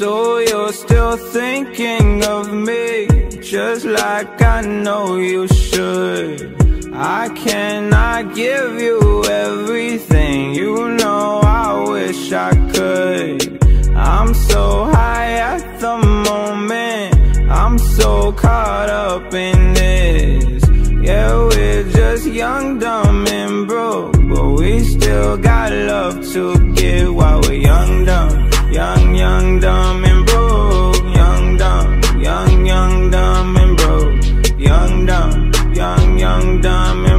So you're still thinking of me Just like I know you should. I cannot give you everything You know I wish I could. I'm so high at the moment I'm so caught up in this. Yeah, we're just young, dumb, and broke But we still got love to give While we're young, Diamonds.